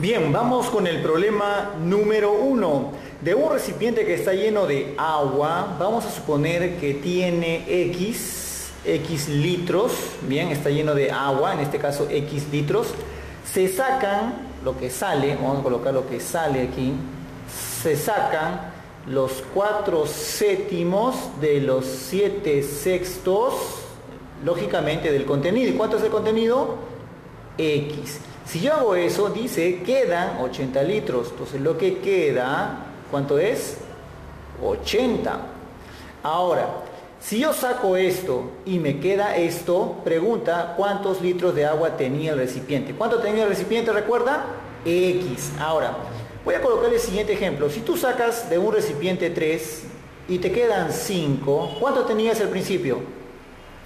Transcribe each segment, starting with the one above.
Bien, vamos con el problema número uno. De un recipiente que está lleno de agua, vamos a suponer que tiene X, X litros, bien, está lleno de agua, en este caso X litros. Se sacan lo que sale, vamos a colocar lo que sale aquí, se sacan los cuatro séptimos de los siete sextos, lógicamente del contenido. ¿Y cuánto es el contenido? X. Si yo hago eso, dice, quedan 80 litros. Entonces lo que queda, ¿cuánto es? 80. Ahora, si yo saco esto y me queda esto, pregunta cuántos litros de agua tenía el recipiente. ¿Cuánto tenía el recipiente? Recuerda, X. Ahora, voy a colocar el siguiente ejemplo. Si tú sacas de un recipiente 3 y te quedan 5, ¿cuánto tenías al principio?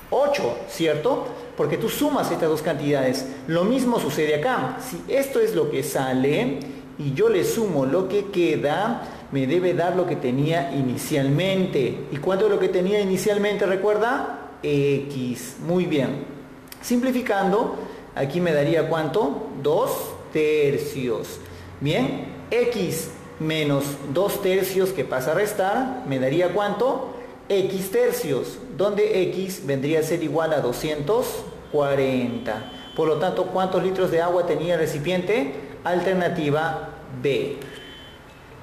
8, ¿cierto? Porque tú sumas estas dos cantidades. Lo mismo sucede acá. Si esto es lo que sale y yo le sumo lo que queda, me debe dar lo que tenía inicialmente. ¿Y cuánto es lo que tenía inicialmente? ¿Recuerda? X. Muy bien. Simplificando, aquí me daría cuánto? 2 tercios. Bien, X menos 2 tercios que pasa a restar, me daría cuánto? X tercios, donde X vendría a ser igual a 240. Por lo tanto, ¿cuántos litros de agua tenía el recipiente? Alternativa B.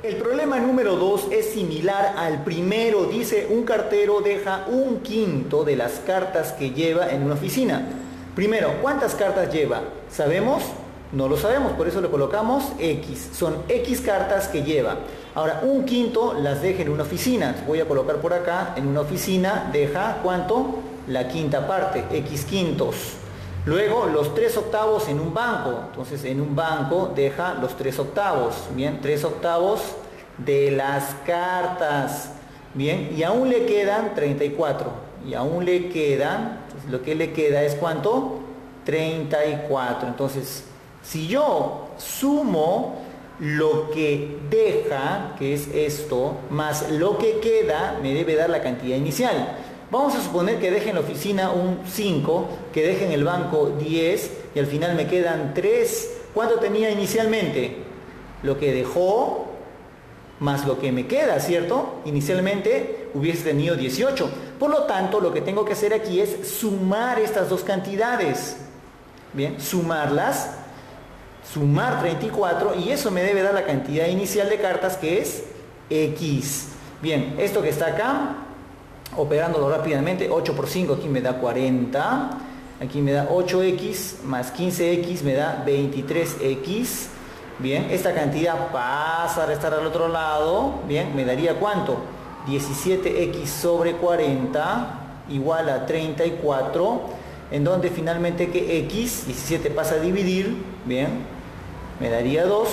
El problema número 2 es similar al primero. Dice, un cartero deja un quinto de las cartas que lleva en una oficina. Primero, ¿cuántas cartas lleva? ¿Sabemos? No lo sabemos, por eso le colocamos X. Son X cartas que lleva. Ahora, un quinto las deja en una oficina. Voy a colocar por acá, en una oficina deja cuánto? La quinta parte, X quintos. Luego, los tres octavos en un banco. Entonces, en un banco deja los tres octavos. Bien, tres octavos de las cartas. Bien, y aún le quedan 34. Y aún le quedan, lo que le queda es cuánto? 34. Entonces, si yo sumo lo que deja, que es esto, más lo que queda, me debe dar la cantidad inicial. Vamos a suponer que deje en la oficina un 5, que deje en el banco 10 y al final me quedan 3. ¿Cuánto tenía inicialmente? Lo que dejó más lo que me queda, ¿cierto? Inicialmente hubiese tenido 18. Por lo tanto, lo que tengo que hacer aquí es sumar estas dos cantidades. Bien, sumarlas sumar 34 y eso me debe dar la cantidad inicial de cartas que es X. Bien, esto que está acá, operándolo rápidamente, 8 por 5 aquí me da 40, aquí me da 8X más 15X me da 23X. Bien, esta cantidad pasa a restar al otro lado, bien, me daría cuánto? 17X sobre 40 igual a 34 en donde finalmente que x, 17 pasa a dividir, bien, me daría 2,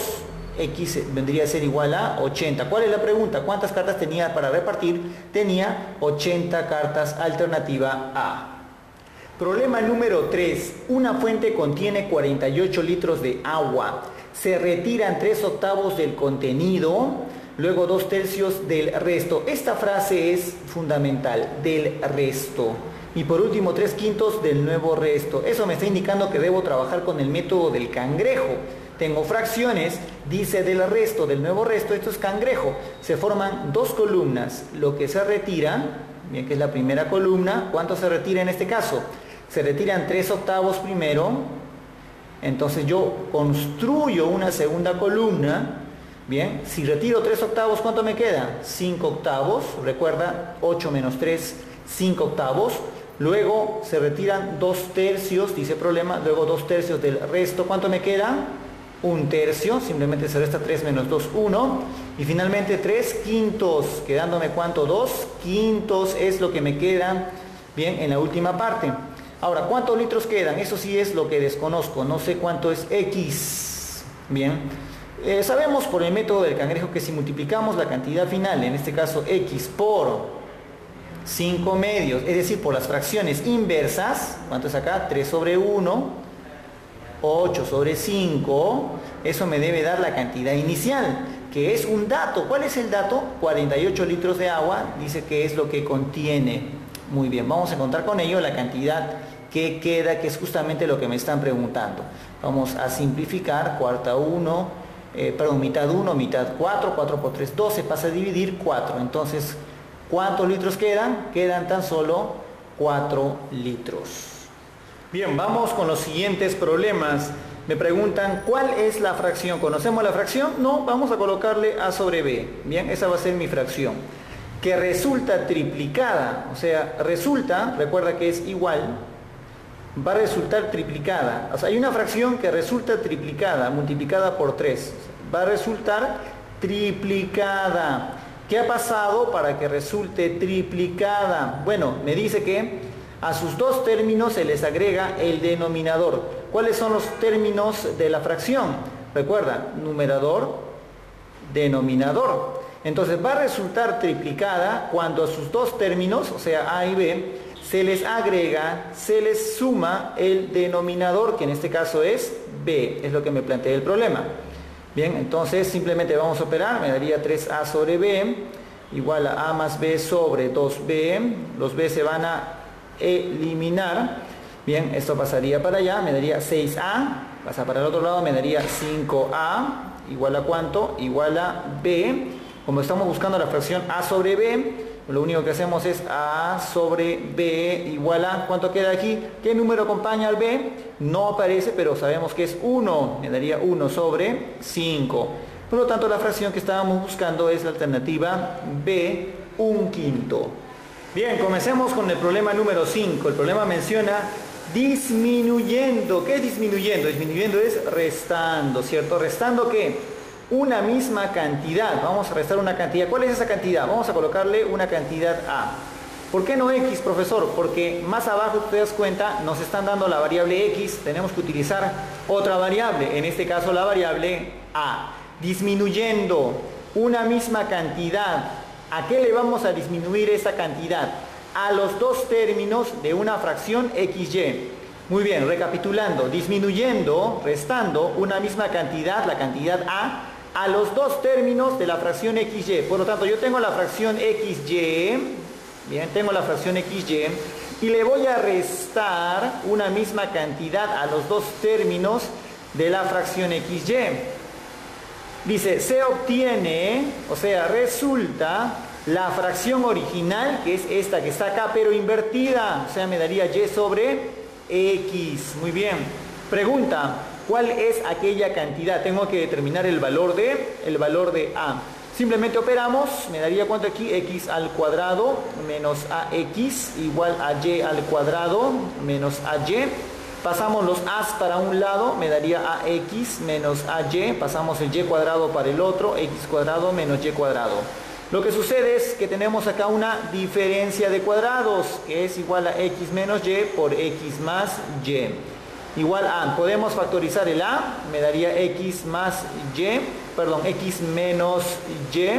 x vendría a ser igual a 80. ¿Cuál es la pregunta? ¿Cuántas cartas tenía para repartir? Tenía 80 cartas, alternativa A. Problema número 3. Una fuente contiene 48 litros de agua. Se retiran 3 octavos del contenido, luego 2 tercios del resto. Esta frase es fundamental, del resto y por último tres quintos del nuevo resto. Eso me está indicando que debo trabajar con el método del cangrejo. Tengo fracciones, dice del resto, del nuevo resto, esto es cangrejo. Se forman dos columnas, lo que se retira, bien que es la primera columna, ¿cuánto se retira en este caso? Se retiran tres octavos primero, entonces yo construyo una segunda columna, bien, si retiro tres octavos, ¿cuánto me queda? 5 octavos, recuerda, 8 menos 3, 5 octavos, Luego se retiran dos tercios, dice problema, luego dos tercios del resto. ¿Cuánto me queda? Un tercio, simplemente se resta 3 menos 2, 1. Y finalmente 3 quintos, quedándome cuánto? 2 quintos es lo que me queda, bien, en la última parte. Ahora, ¿cuántos litros quedan? Eso sí es lo que desconozco, no sé cuánto es X. Bien, eh, sabemos por el método del cangrejo que si multiplicamos la cantidad final, en este caso X, por 5 medios, es decir, por las fracciones inversas, ¿cuánto es acá? 3 sobre 1, 8 sobre 5, eso me debe dar la cantidad inicial, que es un dato. ¿Cuál es el dato? 48 litros de agua, dice que es lo que contiene. Muy bien, vamos a encontrar con ello la cantidad ¿qué queda? Que es justamente lo que me están preguntando. Vamos a simplificar, cuarta 1, eh, perdón, mitad 1, mitad 4, 4 por 3, 12, pasa a dividir 4. Entonces, ¿cuántos litros quedan? Quedan tan solo 4 litros. Bien, vamos con los siguientes problemas. Me preguntan, ¿cuál es la fracción? ¿Conocemos la fracción? No, vamos a colocarle A sobre B. Bien, esa va a ser mi fracción. Que resulta triplicada, o sea, resulta, recuerda que es igual, va a resultar triplicada. O sea, hay una fracción que resulta triplicada, multiplicada por 3. Va a resultar triplicada. ¿Qué ha pasado para que resulte triplicada? Bueno, me dice que a sus dos términos se les agrega el denominador. ¿Cuáles son los términos de la fracción? Recuerda, numerador, denominador. Entonces va a resultar triplicada cuando a sus dos términos, o sea A y B, se les agrega, se les suma el denominador, que en este caso es B, es lo que me plantea el problema. Bien, entonces simplemente vamos a operar, me daría 3A sobre B, igual a A más B sobre 2B, los B se van a eliminar, Bien, esto pasaría para allá, me daría 6A, pasa para el otro lado, me daría 5A, igual a cuánto? Igual a B. Como estamos buscando la fracción A sobre B, lo único que hacemos es A sobre B igual a, ¿cuánto queda aquí? ¿Qué número acompaña al B? No aparece, pero sabemos que es 1, me daría 1 sobre 5. Por lo tanto, la fracción que estábamos buscando es la alternativa B, un quinto. Bien, comencemos con el problema número 5. El problema menciona disminuyendo. ¿Qué es disminuyendo? Disminuyendo es restando, ¿cierto? ¿Restando qué? Una misma cantidad. Vamos a restar una cantidad. ¿Cuál es esa cantidad? Vamos a colocarle una cantidad A. ¿Por qué no X, profesor? Porque más abajo, te das cuenta, nos están dando la variable X, tenemos que utilizar otra variable, en este caso la variable A. Disminuyendo una misma cantidad, ¿a qué le vamos a disminuir esa cantidad? a los dos términos de una fracción xy. Muy bien, recapitulando, disminuyendo, restando una misma cantidad, la cantidad a, a los dos términos de la fracción xy. Por lo tanto, yo tengo la fracción xy, bien, tengo la fracción xy, y le voy a restar una misma cantidad a los dos términos de la fracción xy. Dice, se obtiene, o sea, resulta la fracción original, que es esta que está acá, pero invertida, o sea, me daría y sobre x. Muy bien. Pregunta, ¿cuál es aquella cantidad? Tengo que determinar el valor de, el valor de a. Simplemente operamos, me daría cuánto aquí, x al cuadrado menos ax igual a y al cuadrado menos ay. Pasamos los a's para un lado, me daría ax menos ay. Pasamos el y cuadrado para el otro, x cuadrado menos y cuadrado. Lo que sucede es que tenemos acá una diferencia de cuadrados, que es igual a x menos y por x más y. Igual a, podemos factorizar el a, me daría x más y, perdón, x menos y.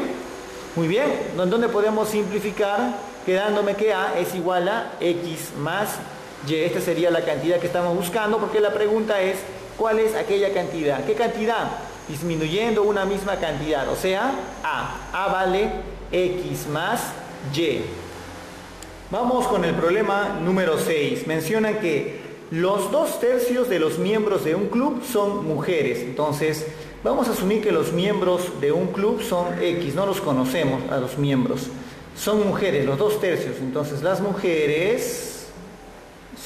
Muy bien, ¿dónde podemos simplificar? Quedándome que a es igual a x más y. Esta sería la cantidad que estamos buscando, porque la pregunta es, ¿cuál es aquella cantidad? ¿Qué cantidad? disminuyendo una misma cantidad, o sea, A. A vale X más Y. Vamos con el problema número 6. Mencionan que los dos tercios de los miembros de un club son mujeres. Entonces, vamos a asumir que los miembros de un club son X, no los conocemos a los miembros. Son mujeres, los dos tercios. Entonces, las mujeres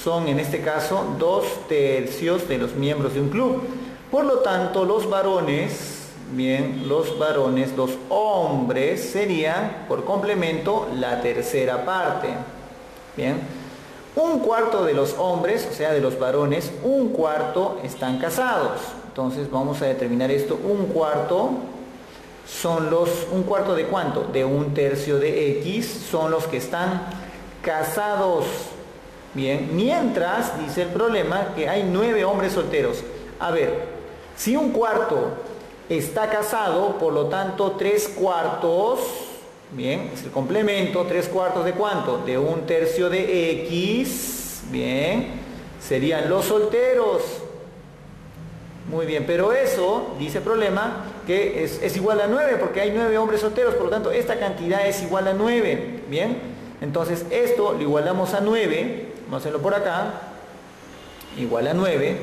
son en este caso dos tercios de los miembros de un club. Por lo tanto, los varones, bien, los varones, los hombres serían, por complemento, la tercera parte. Bien, un cuarto de los hombres, o sea, de los varones, un cuarto están casados. Entonces vamos a determinar esto. Un cuarto son los, un cuarto de cuánto? De un tercio de X son los que están casados. Bien, mientras, dice el problema, que hay nueve hombres solteros. A ver, si un cuarto está casado, por lo tanto, tres cuartos, bien, es el complemento, tres cuartos de cuánto? De un tercio de X, bien, serían los solteros. Muy bien, pero eso, dice el problema, que es, igual a 9, porque hay nueve hombres solteros, por lo tanto, esta cantidad es igual a 9, bien. Entonces, esto lo igualamos a 9, vamos a hacerlo por acá, igual a 9,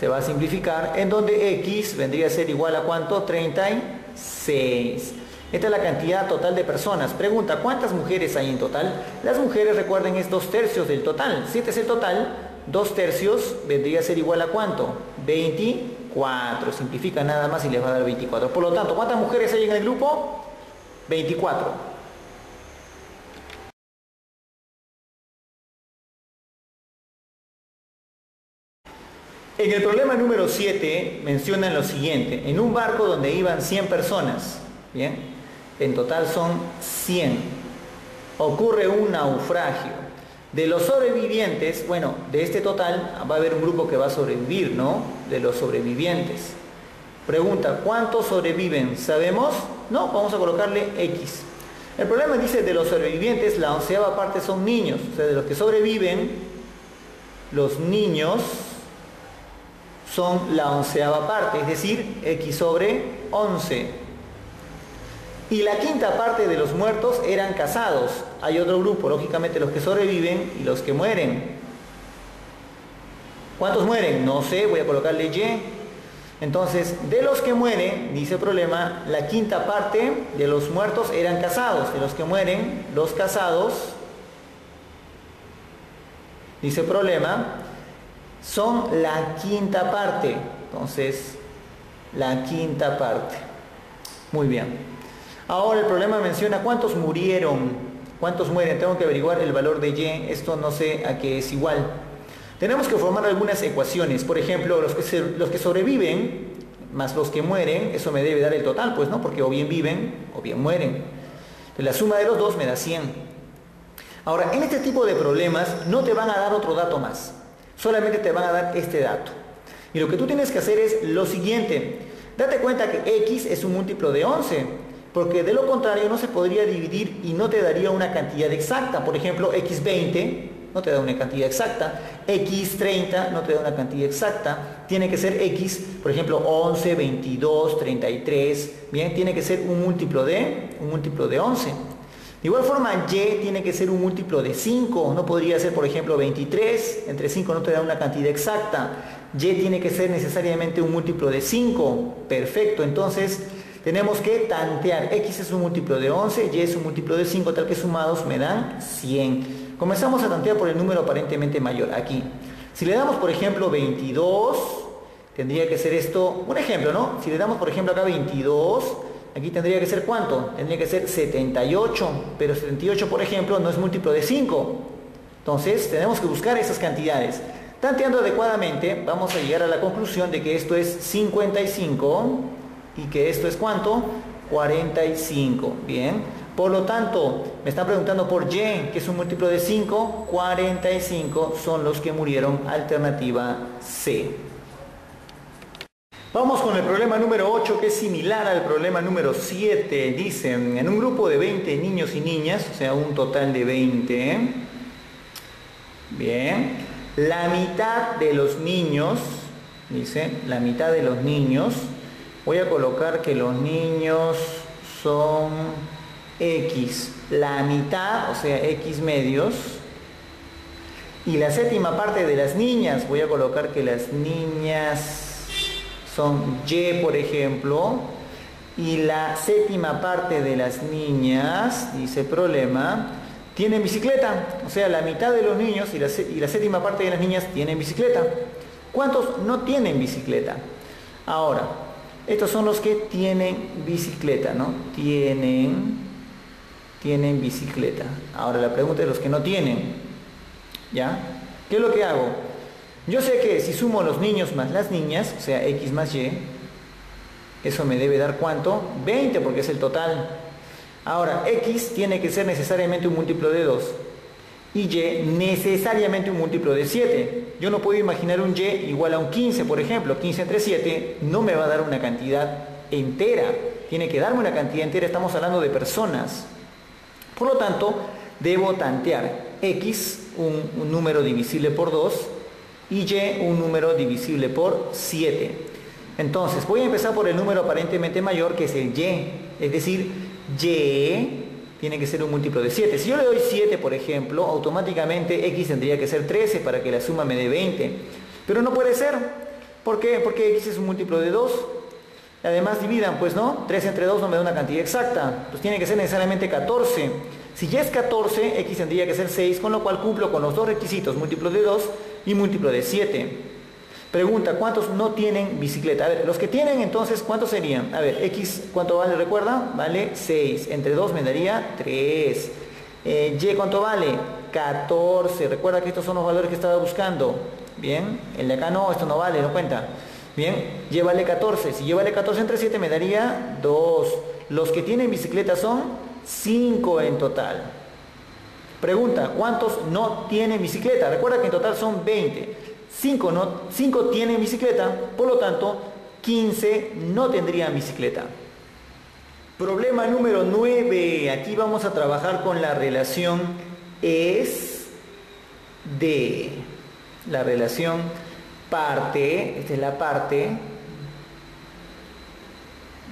se va a simplificar, en donde x vendría a ser igual a cuánto? 36. Esta es la cantidad total de personas. Pregunta, ¿cuántas mujeres hay en total? Las mujeres, recuerden, es dos tercios del total. Si este es el total, dos tercios vendría a ser igual a cuánto? 24. Simplifica nada más y les va a dar 24. Por lo tanto, ¿cuántas mujeres hay en el grupo? 24. En el problema número 7 mencionan lo siguiente, en un barco donde iban 100 personas, ¿bien? En total son 100. Ocurre un naufragio. De los sobrevivientes, bueno, de este total va a haber un grupo que va a sobrevivir, ¿no? De los sobrevivientes. Pregunta, ¿cuántos sobreviven? ¿Sabemos? No, vamos a colocarle X. El problema dice de los sobrevivientes, la onceava parte son niños, o sea, de los que sobreviven, los niños son la onceava parte, es decir, x sobre 11. Y la quinta parte de los muertos eran casados. Hay otro grupo, lógicamente los que sobreviven y los que mueren. ¿Cuántos mueren? No sé, voy a colocarle Y. Entonces, de los que mueren, dice problema, la quinta parte de los muertos eran casados. De los que mueren, los casados, dice problema, son la quinta parte. Entonces, la quinta parte. Muy bien. Ahora el problema menciona cuántos murieron. ¿Cuántos mueren? Tengo que averiguar el valor de Y. Esto no sé a qué es igual. Tenemos que formar algunas ecuaciones. Por ejemplo, los que, los que sobreviven más los que mueren, eso me debe dar el total, pues no, porque o bien viven o bien mueren. La suma de los dos me da 100. Ahora, en este tipo de problemas no te van a dar otro dato más solamente te van a dar este dato. Y lo que tú tienes que hacer es lo siguiente. Date cuenta que x es un múltiplo de 11, porque de lo contrario no se podría dividir y no te daría una cantidad exacta. Por ejemplo, x20 no te da una cantidad exacta, x30 no te da una cantidad exacta, tiene que ser x, por ejemplo, 11, 22, 33, bien, tiene que ser un múltiplo de un múltiplo de 11. De igual forma, y tiene que ser un múltiplo de 5, no podría ser, por ejemplo, 23, entre 5 no te da una cantidad exacta. Y tiene que ser necesariamente un múltiplo de 5, perfecto, entonces tenemos que tantear. X es un múltiplo de 11, Y es un múltiplo de 5, tal que sumados me dan 100. Comenzamos a tantear por el número aparentemente mayor, aquí. Si le damos, por ejemplo, 22, tendría que ser esto, un ejemplo, ¿no? Si le damos, por ejemplo, acá 22, Aquí tendría que ser cuánto? Tendría que ser 78, pero 78 por ejemplo no es múltiplo de 5. Entonces tenemos que buscar esas cantidades. Tanteando adecuadamente vamos a llegar a la conclusión de que esto es 55 y que esto es cuánto? 45. Bien. Por lo tanto, me están preguntando por Y, que es un múltiplo de 5, 45 son los que murieron, alternativa C. Vamos con el problema número 8 que es similar al problema número 7. Dicen, en un grupo de 20 niños y niñas, o sea, un total de 20, bien, la mitad de los niños, dice, la mitad de los niños, voy a colocar que los niños son X, la mitad, o sea, X medios, y la séptima parte de las niñas, voy a colocar que las niñas son Y, por ejemplo, y la séptima parte de las niñas, dice problema, tienen bicicleta. O sea, la mitad de los niños y la, séptima parte de las niñas tienen bicicleta. ¿Cuántos no tienen bicicleta? Ahora, estos son los que tienen bicicleta, ¿no? Tienen, tienen bicicleta. Ahora la pregunta es los que no tienen. ¿Ya? ¿Qué es lo que hago? Yo sé que si sumo los niños más las niñas, o sea, X más Y, eso me debe dar cuánto? 20 porque es el total. Ahora, X tiene que ser necesariamente un múltiplo de 2 y Y necesariamente un múltiplo de 7. Yo no puedo imaginar un Y igual a un 15, por ejemplo. 15 entre 7 no me va a dar una cantidad entera. Tiene que darme una cantidad entera, estamos hablando de personas. Por lo tanto, debo tantear X, un, número divisible por 2, y y un número divisible por 7. Entonces, voy a empezar por el número aparentemente mayor, que es el y. Es decir, y tiene que ser un múltiplo de 7. Si yo le doy 7, por ejemplo, automáticamente x tendría que ser 13 para que la suma me dé 20. Pero no puede ser. ¿Por qué? Porque x es un múltiplo de 2. Además dividan, pues no, 3 entre 2 no me da una cantidad exacta. Pues tiene que ser necesariamente 14. Si ya es 14, x tendría que ser 6, con lo cual cumplo con los dos requisitos, múltiplo de 2 y múltiplo de 7. Pregunta, ¿cuántos no tienen bicicleta? A ver, los que tienen entonces, ¿cuántos serían? A ver, x, ¿cuánto vale? ¿Recuerda? Vale 6. Entre 2 me daría 3. Eh, y, ¿cuánto vale? 14. Recuerda que estos son los valores que estaba buscando. Bien, el de acá no, esto no vale, no cuenta. Bien, y vale 14. Si yo vale 14 entre 7 me daría 2. Los que tienen bicicleta son 5 en total. Pregunta, ¿cuántos no tienen bicicleta? Recuerda que en total son 20. 5, no, 5 tienen bicicleta, por lo tanto, 15 no tendrían bicicleta. Problema número 9. Aquí vamos a trabajar con la relación es de la relación parte, esta es la parte,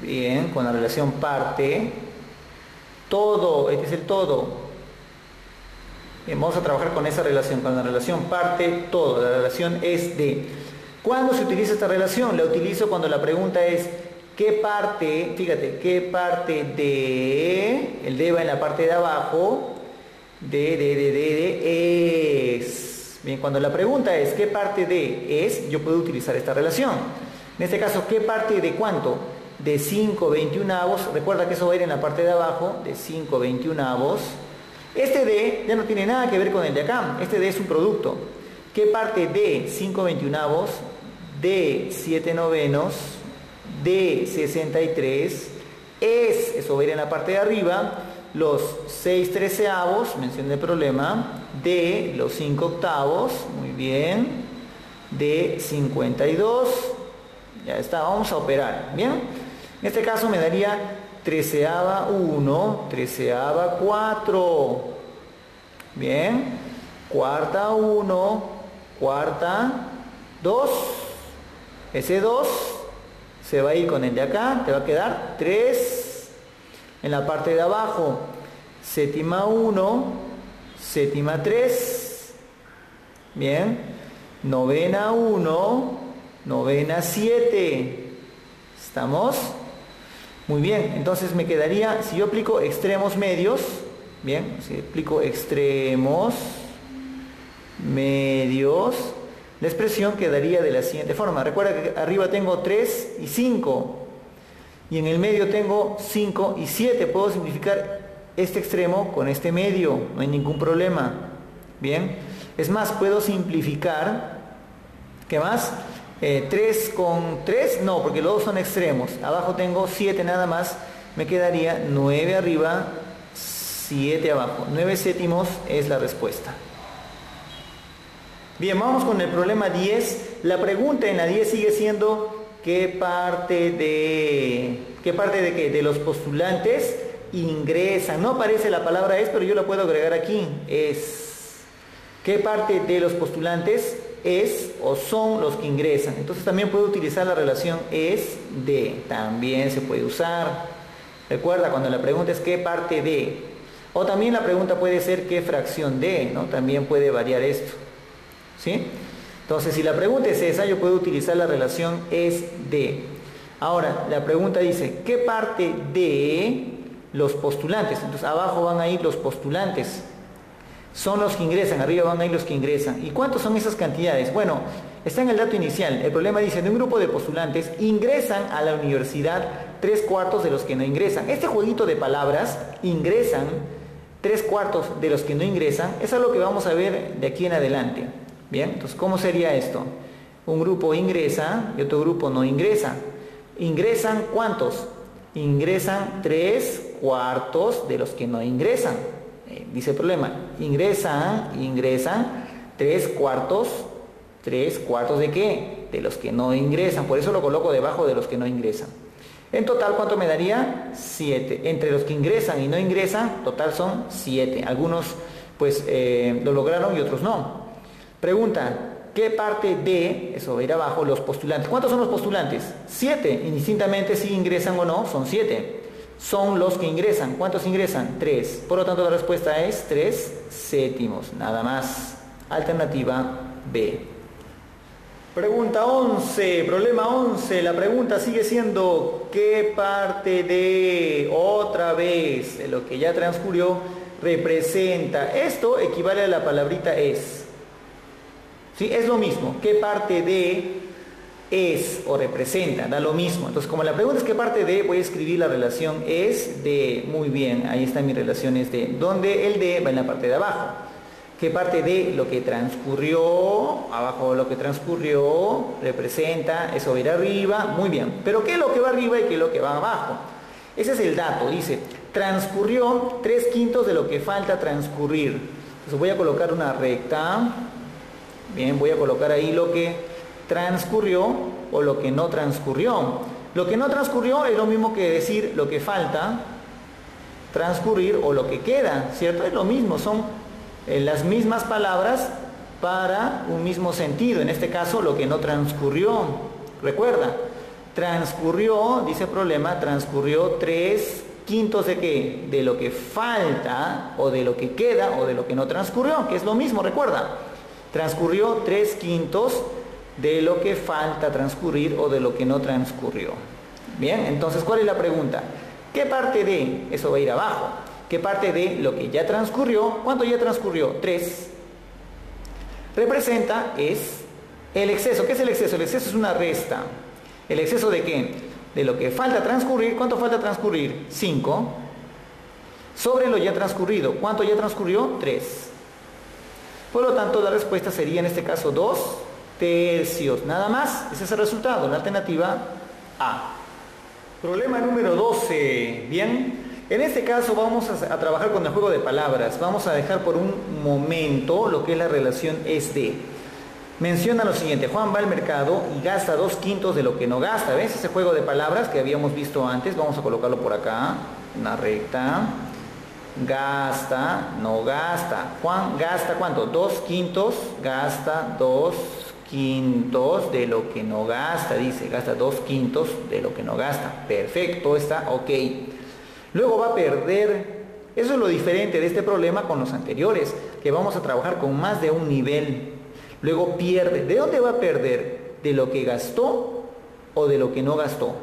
bien, con la relación parte, todo, este es el todo. Vamos a trabajar con esa relación, con la relación parte, todo. La relación es de. ¿Cuándo se utiliza esta relación? La utilizo cuando la pregunta es ¿qué parte, fíjate, qué parte de, el de va en la parte de abajo, de, de, de, de, de, es. Bien, cuando la pregunta es ¿qué parte de es? Yo puedo utilizar esta relación. En este caso, ¿qué parte de cuánto? de 5 21avos, recuerda que eso va a ir en la parte de abajo, de 5 21avos. Este D ya no tiene nada que ver con el de acá, este D es un producto. ¿Qué parte de 5 21avos, de 7 novenos, de 63 es, eso va a ir en la parte de arriba, los 6 treceavos, mención del problema, de los 5 octavos, muy bien, de 52, ya está, vamos a operar, ¿bien? En este caso me daría treceava 1, treceava 4. Bien. Cuarta 1, cuarta 2. Ese 2 se va a ir con el de acá, te va a quedar 3. En la parte de abajo, séptima 1, séptima 3. Bien. Novena 1, novena 7. ¿Estamos? Muy bien, entonces me quedaría, si yo aplico extremos medios, bien, si aplico extremos medios, la expresión quedaría de la siguiente forma. Recuerda que arriba tengo 3 y 5, y en el medio tengo 5 y 7. Puedo simplificar este extremo con este medio, no hay ningún problema. Bien, es más, puedo simplificar, ¿qué más? 3 eh, con 3, no, porque los dos son extremos. Abajo tengo 7 nada más, me quedaría 9 arriba, 7 abajo. 9 séptimos es la respuesta. Bien, vamos con el problema 10. La pregunta en la 10 sigue siendo ¿qué parte de qué parte de qué? De los postulantes ingresan. No aparece la palabra es, pero yo la puedo agregar aquí. Es ¿qué parte de los postulantes es o son los que ingresan. Entonces también puedo utilizar la relación es de, también se puede usar. Recuerda, cuando la pregunta es qué parte de, o también la pregunta puede ser qué fracción de, ¿no? También puede variar esto. ¿Sí? Entonces, si la pregunta es esa, yo puedo utilizar la relación es de. Ahora, la pregunta dice, ¿qué parte de los postulantes? Entonces, abajo van a ir los postulantes son los que ingresan, arriba van a ir los que ingresan. ¿Y cuántos son esas cantidades? Bueno, está en el dato inicial. El problema dice, de un grupo de postulantes ingresan a la universidad tres cuartos de los que no ingresan. Este jueguito de palabras, ingresan tres cuartos de los que no ingresan, es algo que vamos a ver de aquí en adelante. Bien, entonces, ¿cómo sería esto? Un grupo ingresa y otro grupo no ingresa. ¿Ingresan cuántos? Ingresan tres cuartos de los que no ingresan. Dice el problema, ingresan, ingresan tres cuartos, tres cuartos de qué? De los que no ingresan, por eso lo coloco debajo de los que no ingresan. En total, ¿cuánto me daría? Siete. Entre los que ingresan y no ingresan, total son siete. Algunos pues eh, lo lograron y otros no. Pregunta, ¿qué parte de, eso va a ir abajo, los postulantes? ¿Cuántos son los postulantes? Siete. Indistintamente si ingresan o no, son siete son los que ingresan. ¿Cuántos ingresan? Tres. Por lo tanto, la respuesta es tres séptimos, nada más. Alternativa B. Pregunta 11, problema 11. La pregunta sigue siendo, ¿qué parte de otra vez de lo que ya transcurrió representa? Esto equivale a la palabrita es. ¿Sí? Es lo mismo. ¿Qué parte de es o representa? Da lo mismo. Entonces, como la pregunta es qué parte de, voy a escribir la relación es de. Muy bien, ahí está mi relación es de. Donde el de va en la parte de abajo qué parte de lo que transcurrió, abajo lo que transcurrió, representa, eso va a ir arriba, muy bien. Pero ¿qué es lo que va arriba y qué es lo que va abajo? Ese es el dato, dice, transcurrió tres quintos de lo que falta transcurrir. Entonces voy a colocar una recta, bien, voy a colocar ahí lo que transcurrió o lo que no transcurrió. Lo que no transcurrió es lo mismo que decir lo que falta transcurrir o lo que queda, ¿cierto? Es lo mismo, son las mismas palabras para un mismo sentido, en este caso lo que no transcurrió. Recuerda, transcurrió, dice el problema, transcurrió tres quintos de qué? De lo que falta o de lo que queda o de lo que no transcurrió, que es lo mismo, recuerda. Transcurrió tres quintos de lo que falta transcurrir o de lo que no transcurrió. Bien, entonces, ¿cuál es la pregunta? ¿Qué parte de? Eso va a ir abajo. ¿Qué parte de lo que ya transcurrió? ¿Cuánto ya transcurrió? 3. Representa es el exceso. ¿Qué es el exceso? El exceso es una resta. ¿El exceso de qué? De lo que falta transcurrir. ¿Cuánto falta transcurrir? 5. Sobre lo ya transcurrido. ¿Cuánto ya transcurrió? 3. Por lo tanto, la respuesta sería en este caso 2 tercios. Nada más. Ese es el resultado. La alternativa A. Problema número 12. Bien. En este caso vamos a, trabajar con el juego de palabras. Vamos a dejar por un momento lo que es la relación es de. Menciona lo siguiente, Juan va al mercado y gasta dos quintos de lo que no gasta. ¿Ves ese juego de palabras que habíamos visto antes? Vamos a colocarlo por acá, una recta. Gasta, no gasta. Juan gasta cuánto? Dos quintos, gasta dos quintos de lo que no gasta. Dice, gasta dos quintos de lo que no gasta. Perfecto, está ok. Luego va a perder. Eso es lo diferente de este problema con los anteriores, que vamos a trabajar con más de un nivel. Luego pierde. ¿De dónde va a perder? ¿De lo que gastó o de lo que no gastó?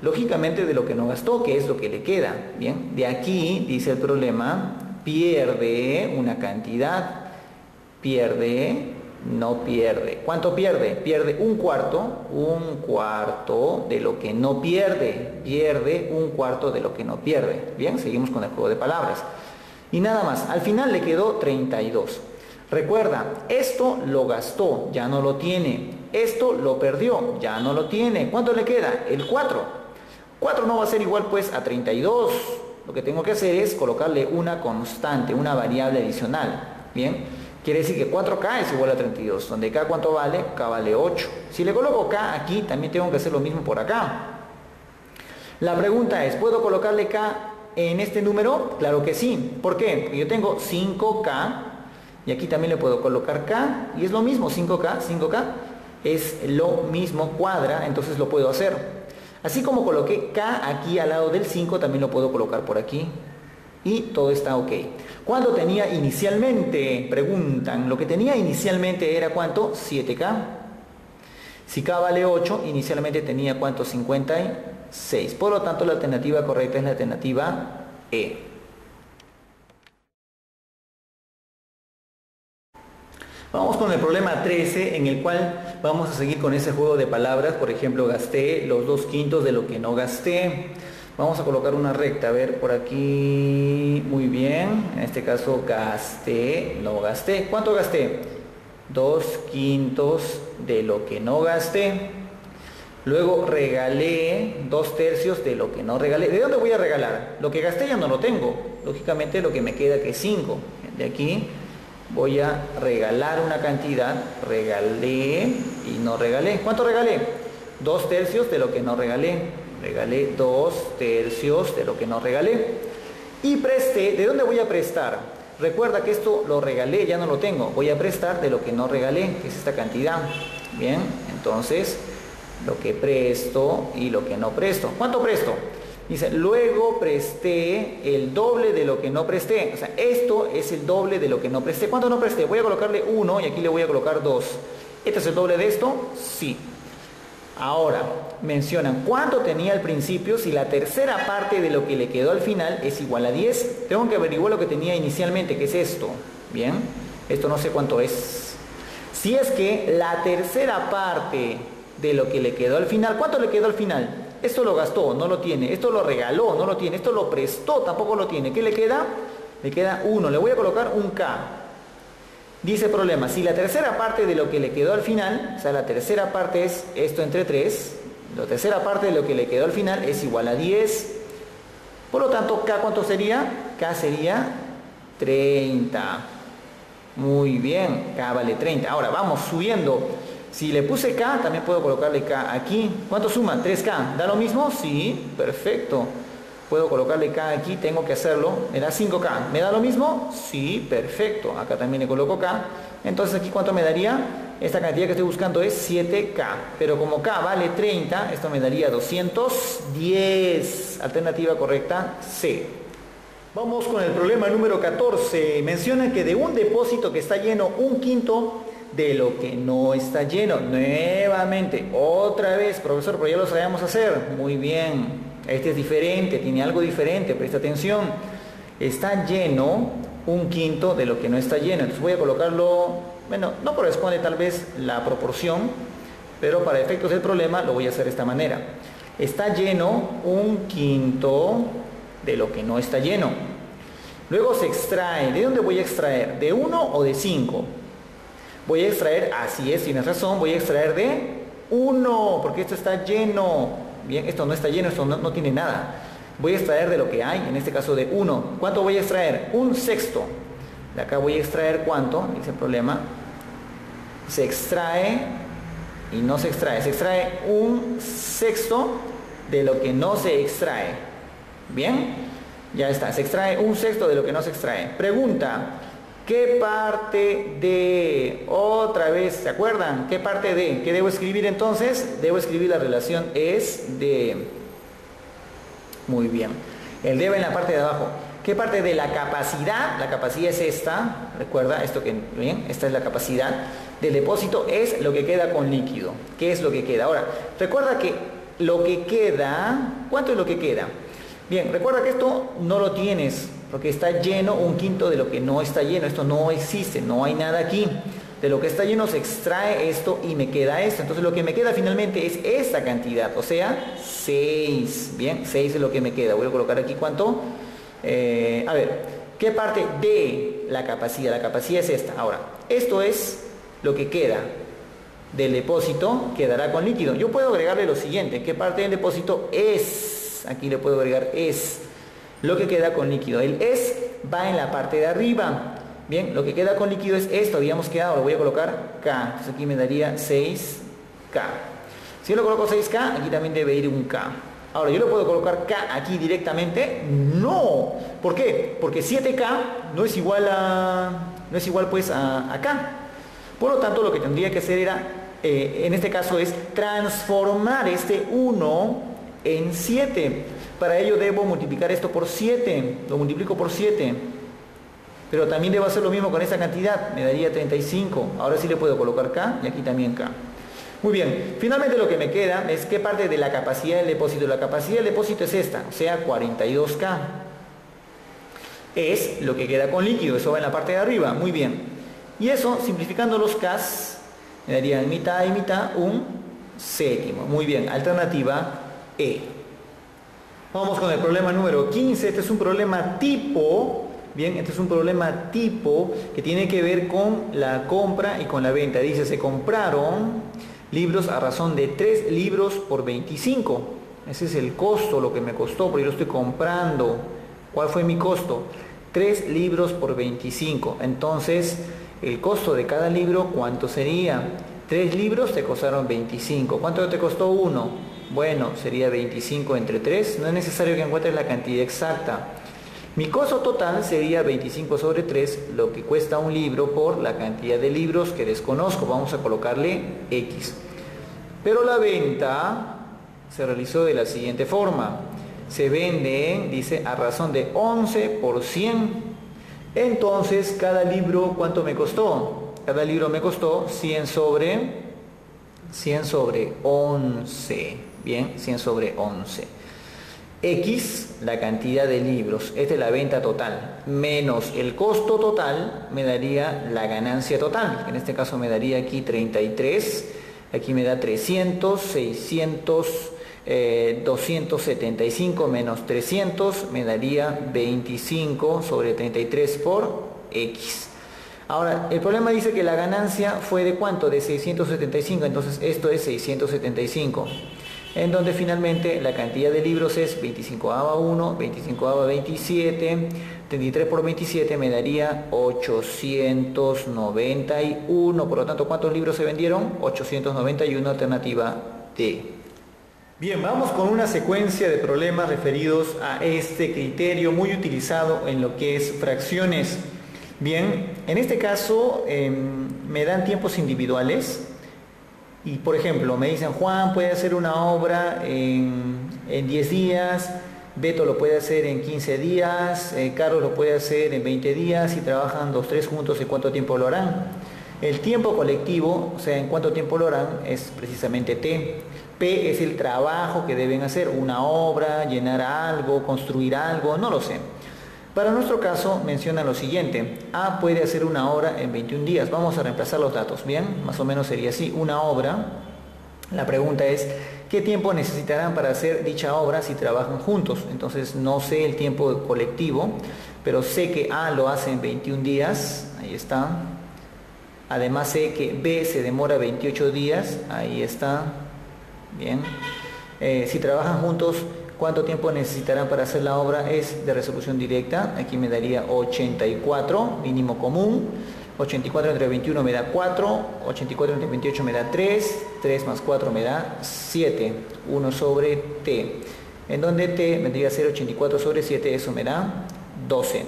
Lógicamente de lo que no gastó, que es lo que le queda. Bien, de aquí, dice el problema, pierde una cantidad, pierde no pierde. ¿Cuánto pierde? Pierde un cuarto, un cuarto de lo que no pierde. Pierde un cuarto de lo que no pierde. Bien, seguimos con el juego de palabras. Y nada más, al final le quedó 32. Recuerda, esto lo gastó, ya no lo tiene. Esto lo perdió, ya no lo tiene. ¿Cuánto le queda? El 4. 4 no va a ser igual pues a 32. Lo que tengo que hacer es colocarle una constante, una variable adicional. Bien. Quiere decir que 4K es igual a 32, donde K cuánto vale, K vale 8. Si le coloco K aquí, también tengo que hacer lo mismo por acá. La pregunta es, ¿puedo colocarle K en este número? Claro que sí. ¿Por qué? Porque yo tengo 5K y aquí también le puedo colocar K y es lo mismo, 5K, 5K es lo mismo cuadra, entonces lo puedo hacer. Así como coloqué K aquí al lado del 5, también lo puedo colocar por aquí y todo está ok. ¿Cuánto tenía inicialmente? Preguntan. Lo que tenía inicialmente era cuánto? 7K. Si K vale 8, inicialmente tenía cuánto? 56. Por lo tanto, la alternativa correcta es la alternativa E. Vamos con el problema 13 en el cual vamos a seguir con ese juego de palabras. Por ejemplo, gasté los dos quintos de lo que no gasté. Vamos a colocar una recta, a ver, por aquí, muy bien. En este caso gasté, no gasté. ¿Cuánto gasté? Dos quintos de lo que no gasté. Luego regalé dos tercios de lo que no regalé. ¿De dónde voy a regalar? Lo que gasté ya no lo tengo. Lógicamente lo que me queda que es 5. De aquí voy a regalar una cantidad. Regalé y no regalé. ¿Cuánto regalé? Dos tercios de lo que no regalé regalé dos tercios de lo que no regalé. Y presté, ¿de dónde voy a prestar? Recuerda que esto lo regalé, ya no lo tengo. Voy a prestar de lo que no regalé, que es esta cantidad. Bien, entonces lo que presto y lo que no presto. ¿Cuánto presto? Dice, luego presté el doble de lo que no presté. O sea, esto es el doble de lo que no presté. ¿Cuánto no presté? Voy a colocarle 1 y aquí le voy a colocar 2. ¿Este es el doble de esto? Sí. Ahora, mencionan cuánto tenía al principio si la tercera parte de lo que le quedó al final es igual a 10. Tengo que averiguar lo que tenía inicialmente, que es esto. Bien, esto no sé cuánto es. Si es que la tercera parte de lo que le quedó al final, ¿cuánto le quedó al final? Esto lo gastó, no lo tiene. Esto lo regaló, no lo tiene. Esto lo prestó, tampoco lo tiene. ¿Qué le queda? Le queda 1. Le voy a colocar un K. Dice problema, si la tercera parte de lo que le quedó al final, o sea, la tercera parte es esto entre 3, la tercera parte de lo que le quedó al final es igual a 10. Por lo tanto, K cuánto sería? K sería 30. Muy bien, K vale 30. Ahora vamos subiendo. Si le puse K, también puedo colocarle K aquí. ¿Cuánto suma? 3K. ¿Da lo mismo? Sí, perfecto puedo colocarle K aquí, tengo que hacerlo, me da 5K. ¿Me da lo mismo? Sí, perfecto. Acá también le coloco K. Entonces aquí cuánto me daría? Esta cantidad que estoy buscando es 7K. Pero como K vale 30, esto me daría 210. Alternativa correcta, C. Vamos con el problema número 14. Menciona que de un depósito que está lleno un quinto de lo que no está lleno. Nuevamente, otra vez, profesor, pero ya lo sabemos hacer. Muy bien. Este es diferente, tiene algo diferente, presta atención. Está lleno un quinto de lo que no está lleno. Entonces voy a colocarlo, bueno, no corresponde tal vez la proporción, pero para efectos del problema lo voy a hacer de esta manera. Está lleno un quinto de lo que no está lleno. Luego se extrae. ¿De dónde voy a extraer? ¿De 1 o de 5? Voy a extraer, así es, tienes razón, voy a extraer de 1, porque esto está lleno. Bien, esto no está lleno, esto no, tiene nada. Voy a extraer de lo que hay, en este caso de 1. ¿Cuánto voy a extraer? Un sexto. De acá voy a extraer cuánto, dice el problema. Se extrae y no se extrae. Se extrae un sexto de lo que no se extrae. ¿Bien? Ya está. Se extrae un sexto de lo que no se extrae. Pregunta. ¿Qué parte de, otra vez, ¿se acuerdan? ¿Qué parte de? ¿Qué debo escribir entonces? Debo escribir la relación es de. Muy bien. El debe en la parte de abajo. ¿Qué parte de la capacidad? La capacidad es esta. Recuerda esto que, bien, esta es la capacidad del depósito. Es lo que queda con líquido. ¿Qué es lo que queda? Ahora, recuerda que lo que queda, ¿cuánto es lo que queda? Bien, recuerda que esto no lo tienes porque está lleno un quinto de lo que no está lleno. Esto no existe, no hay nada aquí. De lo que está lleno se extrae esto y me queda esto. Entonces lo que me queda finalmente es esta cantidad, o sea, 6. Bien, 6 es lo que me queda. Voy a colocar aquí cuánto. Eh, a ver, ¿qué parte de la capacidad? La capacidad es esta. Ahora, esto es lo que queda del depósito, quedará con líquido. Yo puedo agregarle lo siguiente, ¿qué parte del depósito es? Aquí le puedo agregar es lo que queda con líquido. El es va en la parte de arriba. Bien, lo que queda con líquido es esto, habíamos quedado, lo voy a colocar K. Entonces aquí me daría 6K. Si yo lo coloco 6K, aquí también debe ir un K. Ahora, ¿yo lo puedo colocar K aquí directamente? No. ¿Por qué? Porque 7K no es igual a, no es igual pues a, K. Por lo tanto, lo que tendría que hacer era, eh, en este caso es transformar este 1 en 7. Para ello debo multiplicar esto por 7. Lo multiplico por 7. Pero también debo hacer lo mismo con esta cantidad. Me daría 35. Ahora sí le puedo colocar K y aquí también K. Muy bien. Finalmente lo que me queda es qué parte de la capacidad del depósito. La capacidad del depósito es esta. O sea, 42K. Es lo que queda con líquido. Eso va en la parte de arriba. Muy bien. Y eso, simplificando los K, me daría en mitad y mitad un séptimo. Muy bien. Alternativa E. Vamos con el problema número 15. Este es un problema tipo, bien, este es un problema tipo que tiene que ver con la compra y con la venta. Dice, se compraron libros a razón de 3 libros por 25. Ese es el costo, lo que me costó, porque yo estoy comprando. ¿Cuál fue mi costo? 3 libros por 25. Entonces, el costo de cada libro, ¿cuánto sería? 3 libros te costaron 25. ¿Cuánto te costó uno? Bueno, sería 25 entre 3. No es necesario que encuentres la cantidad exacta. Mi costo total sería 25 sobre 3, lo que cuesta un libro por la cantidad de libros que desconozco. Vamos a colocarle X. Pero la venta se realizó de la siguiente forma. Se vende, dice, a razón de 11 por 100. Entonces, cada libro, ¿cuánto me costó? cada libro me costó 100 sobre 100 sobre 11. Bien, 100 sobre 11. X, la cantidad de libros, esta es la venta total, menos el costo total me daría la ganancia total. En este caso me daría aquí 33, aquí me da 300, 600, 275 menos 300 me daría 25 sobre 33 por X. Ahora, el problema dice que la ganancia fue de cuánto? De 675, entonces esto es 675 en donde finalmente la cantidad de libros es 25 a 1, 25 a 27, 33 por 27 me daría 891, por lo tanto, ¿cuántos libros se vendieron? 891, alternativa D. Bien, vamos con una secuencia de problemas referidos a este criterio muy utilizado en lo que es fracciones. Bien, en este caso em, me dan tiempos individuales, y por ejemplo, me dicen, Juan puede hacer una obra en, 10 días, Beto lo puede hacer en 15 días, eh, Carlos lo puede hacer en 20 días y trabajan los tres juntos, ¿en cuánto tiempo lo harán? El tiempo colectivo, o sea, en cuánto tiempo lo harán, es precisamente T. P es el trabajo que deben hacer, una obra, llenar algo, construir algo, no lo sé. Para nuestro caso menciona lo siguiente, A puede hacer una obra en 21 días. Vamos a reemplazar los datos, ¿bien? Más o menos sería así, una obra. La pregunta es, ¿qué tiempo necesitarán para hacer dicha obra si trabajan juntos? Entonces no sé el tiempo colectivo, pero sé que A lo hace en 21 días, ahí está. Además sé que B se demora 28 días, ahí está. Bien. Eh, si trabajan juntos, ¿Cuánto tiempo necesitarán para hacer la obra? Es de resolución directa. Aquí me daría 84, mínimo común. 84 entre 21 me da 4, 84 entre 28 me da 3, 3 más 4 me da 7, 1 sobre t. En donde t vendría a ser 84 sobre 7, eso me da 12.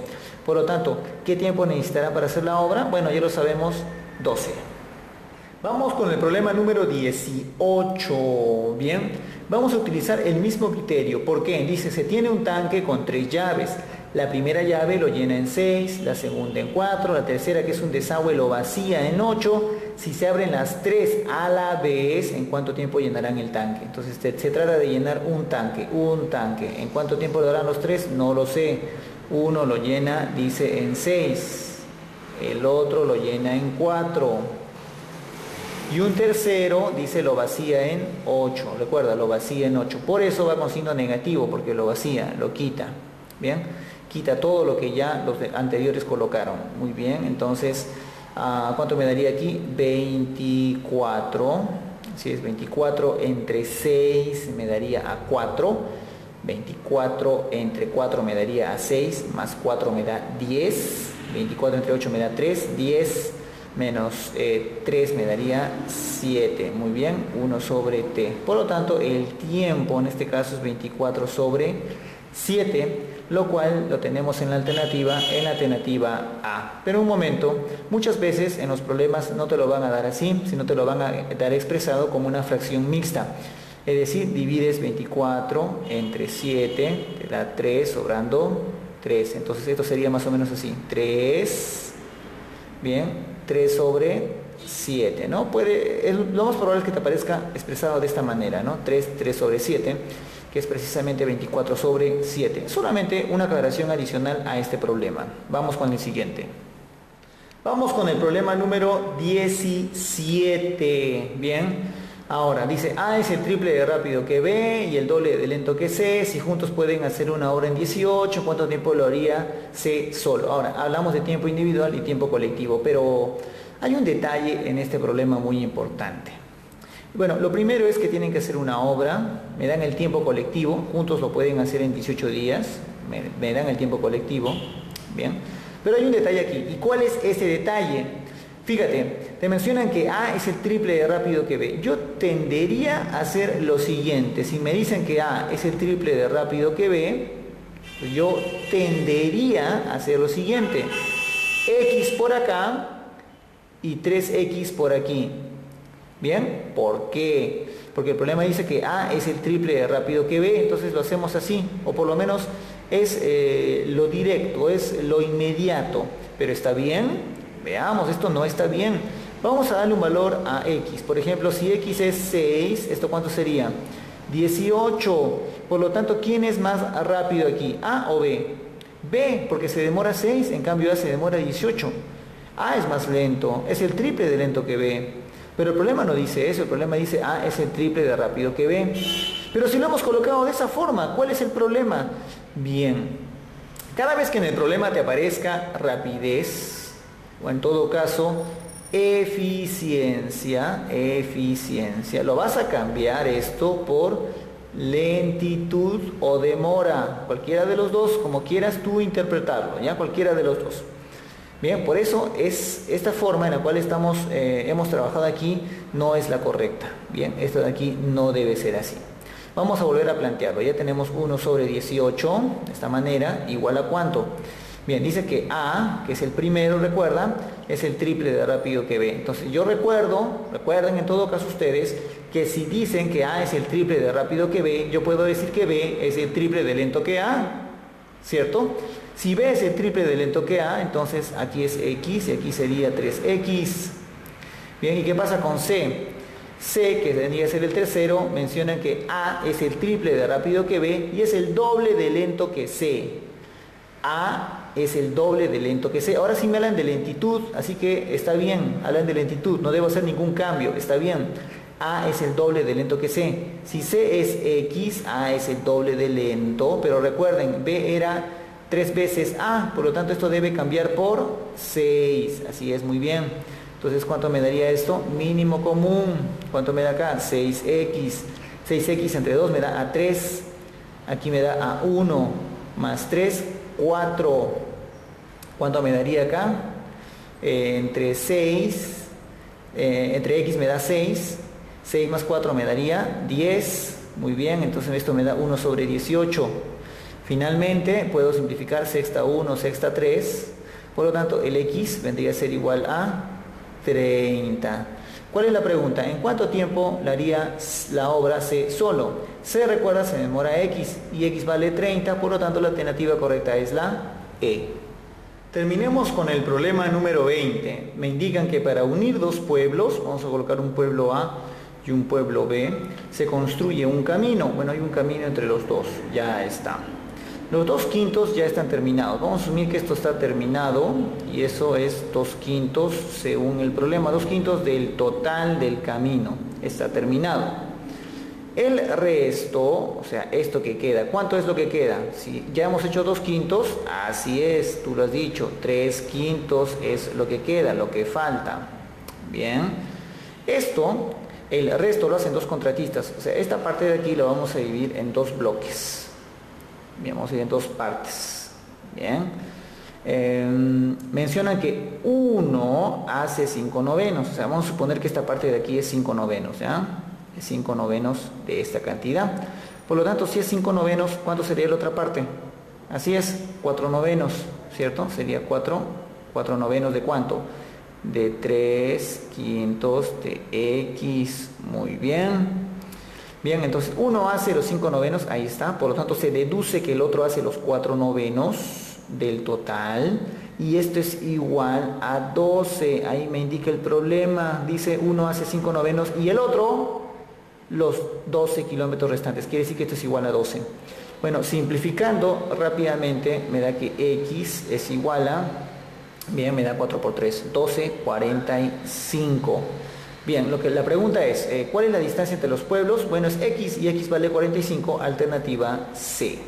Por lo tanto, ¿qué tiempo necesitarán para hacer la obra? Bueno, ya lo sabemos, 12. Vamos con el problema número 18. Bien, vamos a utilizar el mismo criterio. ¿Por qué? Dice, se tiene un tanque con tres llaves. La primera llave lo llena en 6, la segunda en 4, la tercera que es un desagüe lo vacía en 8. Si se abren las tres a la vez, ¿en cuánto tiempo llenarán el tanque? Entonces se, trata de llenar un tanque, un tanque. ¿En cuánto tiempo lo harán los tres? No lo sé. Uno lo llena, dice, en 6. El otro lo llena en 4 y un tercero dice lo vacía en 8. Recuerda, lo vacía en 8. Por eso va con signo negativo, porque lo vacía, lo quita. Bien, quita todo lo que ya los anteriores colocaron. Muy bien, entonces, ah, ¿cuánto me daría aquí? 24. Si es 24 entre 6 me daría a 4. 24 entre 4 me daría a 6, más 4 me da 10. 24 entre 8 me da 3. 10 menos 3 eh, me daría 7. Muy bien, 1 sobre t. Por lo tanto, el tiempo en este caso es 24 sobre 7, lo cual lo tenemos en la alternativa, en la alternativa A. Pero un momento, muchas veces en los problemas no te lo van a dar así, sino te lo van a dar expresado como una fracción mixta. Es decir, divides 24 entre 7, te da 3, sobrando 3. Entonces esto sería más o menos así. 3, bien, 3 sobre 7, ¿no? Puede, lo más probable es que te aparezca expresado de esta manera, ¿no? 3, 3 sobre 7, que es precisamente 24 sobre 7. Solamente una aclaración adicional a este problema. Vamos con el siguiente. Vamos con el problema número 17, ¿bien? Ahora, dice A es el triple de rápido que B y el doble de lento que C. Si juntos pueden hacer una hora en 18, ¿cuánto tiempo lo haría C solo? Ahora, hablamos de tiempo individual y tiempo colectivo, pero hay un detalle en este problema muy importante. Bueno, lo primero es que tienen que hacer una obra, me dan el tiempo colectivo, juntos lo pueden hacer en 18 días, me, me dan el tiempo colectivo, ¿bien? Pero hay un detalle aquí, ¿y cuál es ese detalle? Fíjate, te mencionan que A es el triple de rápido que B. Yo tendería a hacer lo siguiente. Si me dicen que A es el triple de rápido que B, pues yo tendería a hacer lo siguiente. X por acá y 3X por aquí. ¿Bien? ¿Por qué? Porque el problema dice que A es el triple de rápido que B, entonces lo hacemos así. O por lo menos es eh, lo directo, es lo inmediato. Pero está bien, Veamos, esto no está bien. Vamos a darle un valor a x. Por ejemplo, si x es 6, ¿esto cuánto sería? 18. Por lo tanto, ¿quién es más rápido aquí? ¿A o B? B, porque se demora 6, en cambio A se demora 18. A es más lento, es el triple de lento que B. Pero el problema no dice eso, el problema dice A es el triple de rápido que B. Pero si lo hemos colocado de esa forma, ¿cuál es el problema? Bien, cada vez que en el problema te aparezca rapidez, o en todo caso, eficiencia, eficiencia, lo vas a cambiar esto por lentitud o demora, cualquiera de los dos, como quieras tú interpretarlo, ya cualquiera de los dos. Bien, por eso es esta forma en la cual estamos, eh, hemos trabajado aquí no es la correcta. Bien, esto de aquí no debe ser así. Vamos a volver a plantearlo. Ya tenemos 1 sobre 18, de esta manera, igual a cuánto. Bien, dice que A, que es el primero, recuerda, es el triple de rápido que B. Entonces yo recuerdo, recuerden en todo caso ustedes, que si dicen que A es el triple de rápido que B, yo puedo decir que B es el triple de lento que A, ¿cierto? Si B es el triple de lento que A, entonces aquí es X y aquí sería 3X. Bien, ¿y qué pasa con C? C, que tendría que ser el tercero, mencionan que A es el triple de rápido que B y es el doble de lento que C. A es el doble de lento que C. Ahora sí me hablan de lentitud, así que está bien, hablan de lentitud, no debo hacer ningún cambio, está bien. A es el doble de lento que C. Si C es X, A es el doble de lento, pero recuerden, B era tres veces A, por lo tanto esto debe cambiar por 6, así es, muy bien. Entonces, ¿cuánto me daría esto? Mínimo común. ¿Cuánto me da acá? 6x. 6x entre 2 me da a 3. Aquí me da a 1 más 3, 4. ¿Cuánto me daría acá? Eh, entre 6, eh, entre x me da 6. 6 más 4 me daría 10. Muy bien, entonces esto me da 1 sobre 18. Finalmente, puedo simplificar sexta 1, sexta 3. Por lo tanto, el x vendría a ser igual a 30. ¿Cuál es la pregunta? ¿En cuánto tiempo la haría la obra C solo? C recuerda se demora X y X vale 30, por lo tanto la alternativa correcta es la E. Terminemos con el problema número 20. Me indican que para unir dos pueblos, vamos a colocar un pueblo A y un pueblo B, se construye un camino. Bueno, hay un camino entre los dos, ya está. Los dos quintos ya están terminados. Vamos a asumir que esto está terminado y eso es dos quintos según el problema. Dos quintos del total del camino está terminado. El resto, o sea, esto que queda, ¿cuánto es lo que queda? Si ya hemos hecho dos quintos, así es, tú lo has dicho, tres quintos es lo que queda, lo que falta. Bien, esto, el resto lo hacen dos contratistas, o sea, esta parte de aquí lo vamos a dividir en dos bloques. Bien, vamos a ir en dos partes. Bien. Em, mencionan que 1 hace 5 novenos. O sea, vamos a suponer que esta parte de aquí es 5 novenos. ¿ya? Es 5 novenos de esta cantidad. Por lo tanto, si es 5 novenos, ¿cuánto sería la otra parte? Así es, 4 novenos, ¿cierto? Sería 4, 4 novenos de cuánto? De 3 quintos de X. Muy bien. Bien, entonces uno hace los 5 novenos, ahí está, por lo tanto se deduce que el otro hace los 4 novenos del total y esto es igual a 12, ahí me indica el problema, dice uno hace 5 novenos y el otro los 12 kilómetros restantes, quiere decir que esto es igual a 12. Bueno, simplificando rápidamente me da que x es igual a, bien, me da 4 por 3, 12, 45. Bien, lo que la pregunta es, ¿cuál es la distancia entre los pueblos? Bueno, es x y x vale 45, alternativa C.